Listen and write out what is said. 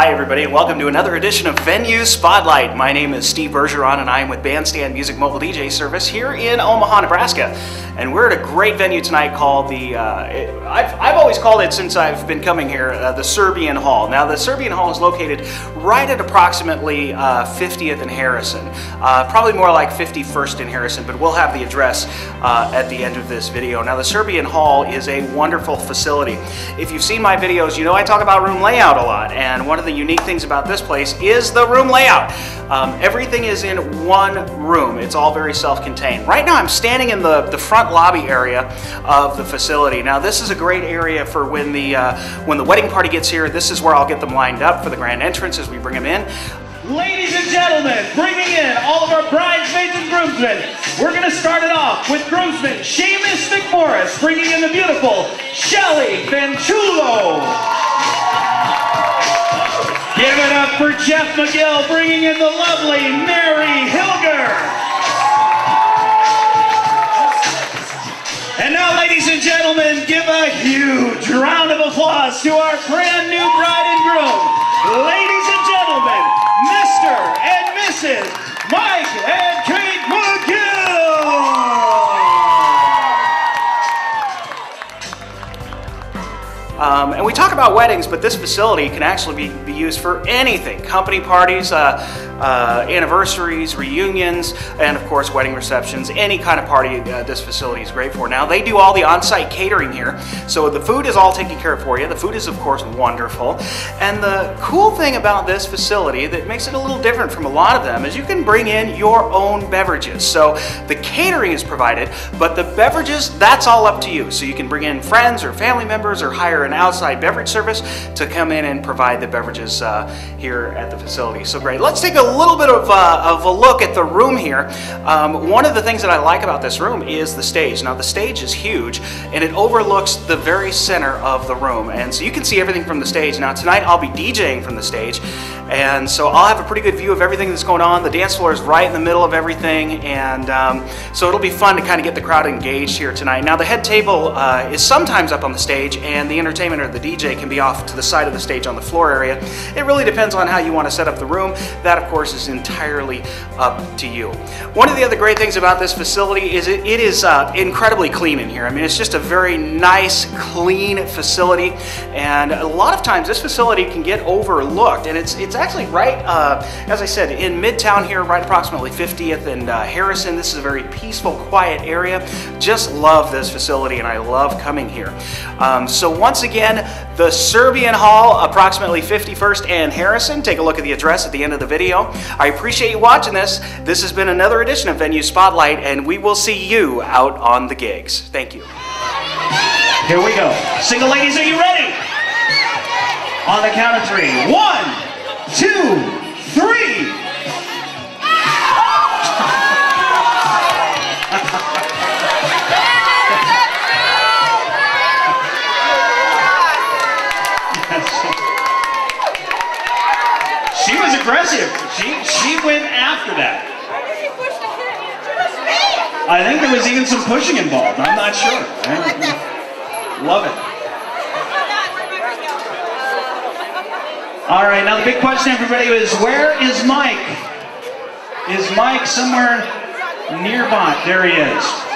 Hi everybody and welcome to another edition of Venue Spotlight. My name is Steve Bergeron and I am with Bandstand Music Mobile DJ Service here in Omaha, Nebraska. And we're at a great venue tonight called the, uh, it, I've, I've always called it since I've been coming here, uh, the Serbian Hall. Now the Serbian Hall is located right at approximately uh, 50th and Harrison. Uh, probably more like 51st and Harrison, but we'll have the address uh, at the end of this video. Now the Serbian Hall is a wonderful facility. If you've seen my videos, you know I talk about room layout a lot. And one of the unique things about this place is the room layout. Um, everything is in one room. It's all very self-contained. Right now I'm standing in the, the front lobby area of the facility. Now this is a great area for when the, uh, when the wedding party gets here. This is where I'll get them lined up for the grand entrance as we bring them in. Ladies and gentlemen, bringing in all of our bridesmaids and groomsmen. We're going to start it off with groomsman Seamus McMorris, bringing in the beautiful Shelly Ventulo. For Jeff McGill, bringing in the lovely Mary Hilger. And now, ladies and gentlemen, give a huge round of applause to our brand new bride and groom. Um, and we talk about weddings, but this facility can actually be, be used for anything. Company parties, uh, uh, anniversaries, reunions, and of course wedding receptions. Any kind of party uh, this facility is great for. Now they do all the on-site catering here, so the food is all taken care of for you. The food is of course wonderful. And the cool thing about this facility that makes it a little different from a lot of them is you can bring in your own beverages. So the catering is provided, but the beverages, that's all up to you. So you can bring in friends or family members or hire an outside beverage service to come in and provide the beverages uh, here at the facility. So great. Let's take a little bit of, uh, of a look at the room here. Um, one of the things that I like about this room is the stage. Now the stage is huge and it overlooks the very center of the room. And so you can see everything from the stage. Now tonight I'll be DJing from the stage and so I'll have a pretty good view of everything that's going on. The dance floor is right in the middle of everything and um, so it'll be fun to kind of get the crowd engaged here tonight. Now the head table uh, is sometimes up on the stage and the entertainment or the DJ can be off to the side of the stage on the floor area. It really depends on how you want to set up the room. That of course is entirely up to you. One of the other great things about this facility is it, it is uh, incredibly clean in here. I mean it's just a very nice clean facility and a lot of times this facility can get overlooked and it's it's actually right uh, as I said in Midtown here right approximately 50th and uh, Harrison. This is a very peaceful quiet area. Just love this facility and I love coming here. Um, so once again again, the Serbian Hall, approximately 51st and Harrison. Take a look at the address at the end of the video. I appreciate you watching this. This has been another edition of Venue Spotlight, and we will see you out on the gigs. Thank you. Here we go. Single ladies, are you ready? On the count of three. One, two, She aggressive. She she went after that. I think there was even some pushing involved. I'm not sure. Love it. All right, now the big question, everybody, is where is Mike? Is Mike somewhere nearby? There he is.